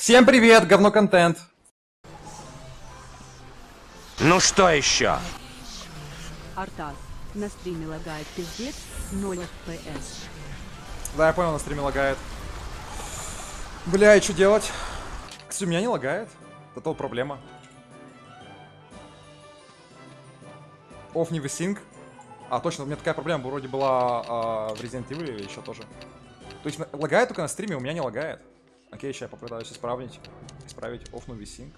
Всем привет, говно контент. Ну что еще? Артас. На стриме лагает пиздец 0 FPS. Да, я понял, на стриме лагает. Бля, и что делать? Кстати, у меня не лагает. Это проблема. Off не высинк. А, точно, у меня такая проблема вроде была а, в Resident Evil или еще тоже. То есть лагает только на стриме, у меня не лагает. Окей, сейчас я попытаюсь исправить. Исправить офну висинг.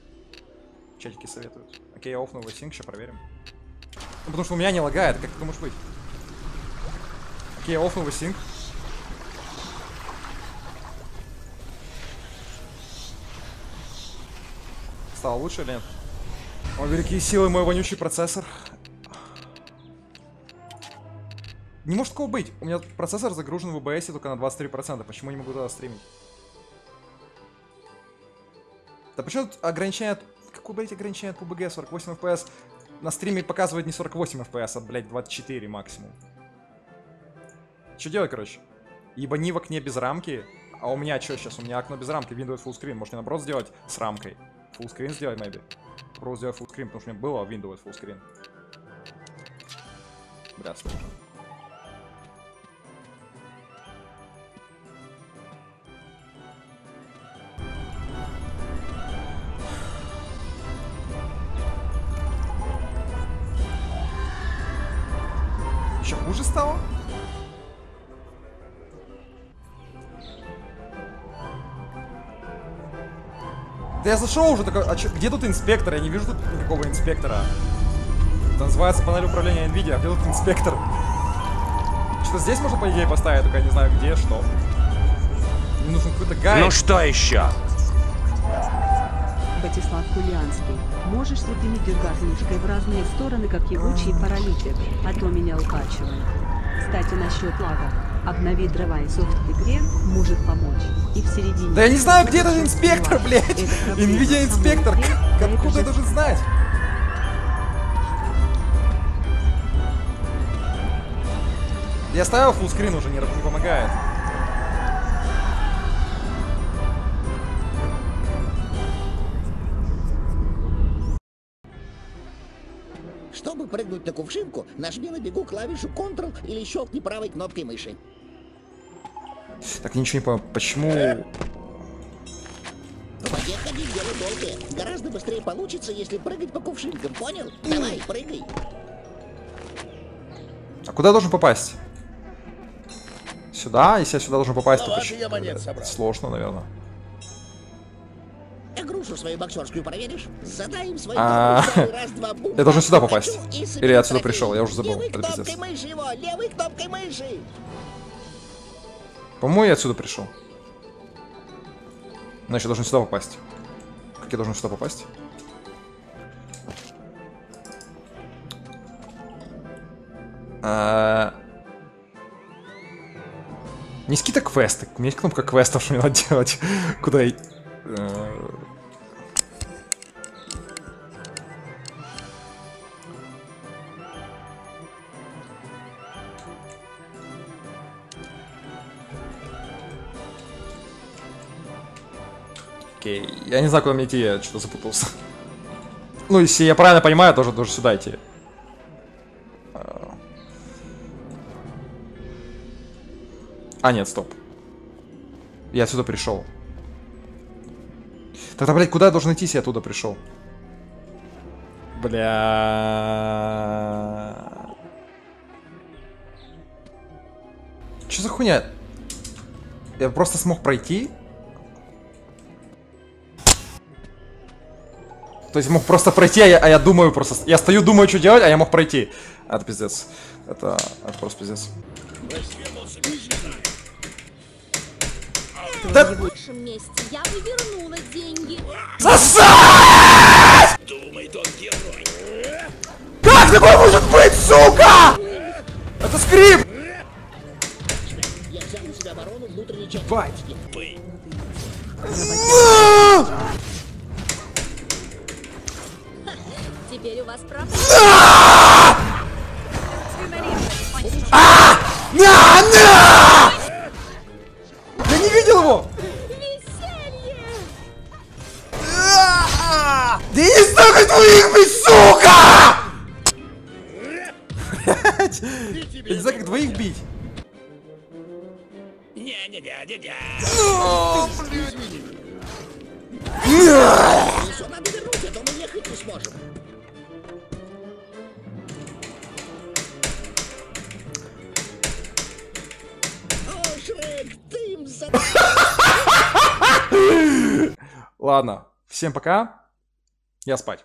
Чатики советуют. Окей, я офну висинг, сейчас проверим. Ну, потому что у меня не лагает, как это может быть? Окей, я офну висинг. Стало лучше или нет? О, великие силы, мой вонючий процессор. Не может такого быть. У меня процессор загружен в OBS только на 23%. Почему не могу туда стримить? Да почему тут ограничение... Какое, блядь, ограничение PUBG 48 FPS? На стриме показывает не 48 FPS, а, блядь, 24 максимум. Что делать, короче? Ебани в окне без рамки. А у меня что сейчас? У меня окно без рамки, Windows Full Screen. Может, мне наоборот сделать с рамкой? Full Screen сделать, maybe? Попробую сделать Full Screen, потому что у меня было Windows Full Screen. Бля, сложно. Еще хуже стало? Да я зашел уже такой, а чё- где тут инспектор? Я не вижу тут никакого инспектора. Это называется панель управления NVIDIA, а где тут инспектор? Что здесь можно, по идее, поставить, только я не знаю где, что. Мне нужен какой-то гайд. Ну что еще? Батислав Кулианский. Можешь дергать мышкой в разные стороны, как ебучий паралитик, а то меня укачивает. Кстати, насчет лага. Обнови дрова и софт в игре может помочь. И в середине... Да я не знаю, где этот инспектор, блядь! NVIDIA инспектор! Как- Откуда я же должен знать? Я ставил фуллскрин уже, не, не помогает. Прыгнуть на кувшинку, нажми на бегу клавишу Ctrl или щелкни правой кнопкой мыши. Так, ничего не понял, почему... В воде ходить дело долгое. Гораздо быстрее получится, если прыгать по кувшинкам, понял? Давай, прыгай. А куда я должен попасть? Сюда? Если я сюда должен попасть, то Давай, почему? я монет собрал. Сложно, наверное. Грушу свою боксерскую проверишь? Задай им свой раз-два я должен сюда попасть. Или я отсюда пришел, я уже забыл. Левой кнопкой мыши его, левой кнопкой мыши. По-моему, я отсюда пришел. Значит, я должен сюда попасть. Как я должен сюда попасть? А... Не скита квесты. У меня есть кнопка квестов, что мне надо делать. Куда я... э, Окей, я не знаю, куда мне идти, я что-то запутался. Ну, если я правильно понимаю, тоже должен сюда идти. А. Нет, стоп. Я отсюда пришел. Тогда, блядь, куда я должен идти, если я оттуда пришел? Бля. Что за хуйня? Я просто смог пройти? То есть мог просто пройти, а я, а я думаю просто... Я стою, думаю, что делать, а я мог пройти. Это пиздец. Это, это просто пиздец. Да В вашем месте я бы вернула деньги. сосать! Как такое может быть, сука? Это скрип! Я взял на себя оборону внутренней части. Бать. Теперь у вас проблема. На, на! Как двоих бить, сука! Я не знаю, как двоих бить. Все надо вернуть, то мы ехать не сможем. О, Шрек, ты им за... Ладно, всем пока. Я спать.